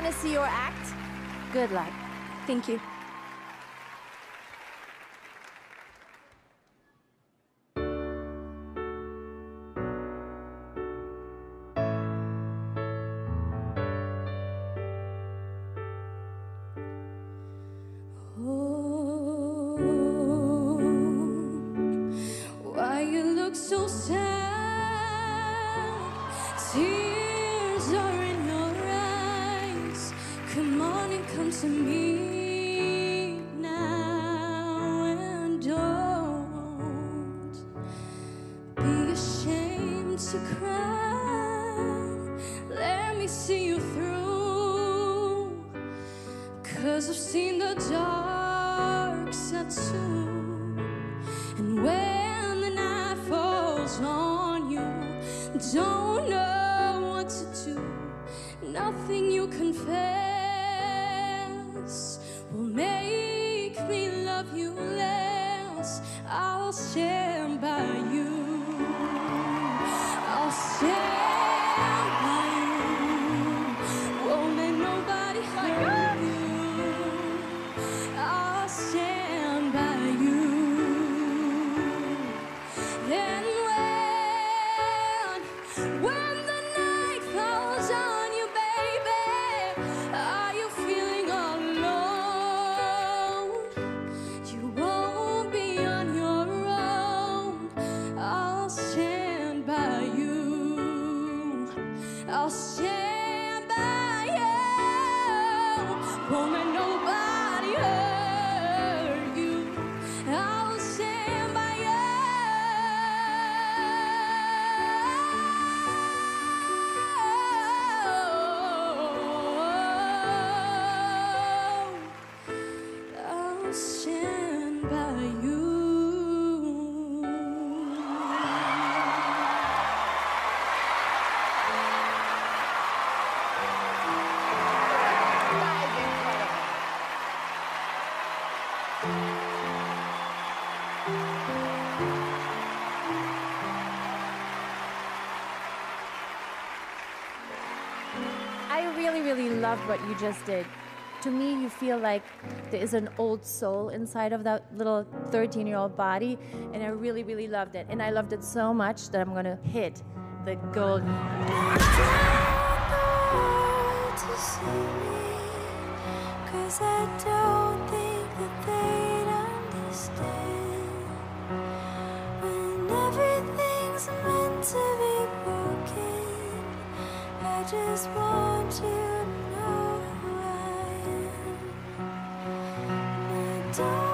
want to see your act? Good luck. Thank you. Oh, why you look so sad? Tears Come to me now and don't be ashamed to cry. Let me see you through. Cause I've seen the dark side too. And when the night falls on you, don't know what to do. Nothing you confess you. I'll stand by you. I'll stand by you. Won't let nobody hurt you. I'll stand by you. When I'll stand by you. Won't let nobody hurt you. I'll stand by you. I'll stand by you. I really, really loved what you just did. To me, you feel like there is an old soul inside of that little 13 year old body, and I really, really loved it. And I loved it so much that I'm gonna hit the gold. just want you to know who I am. I don't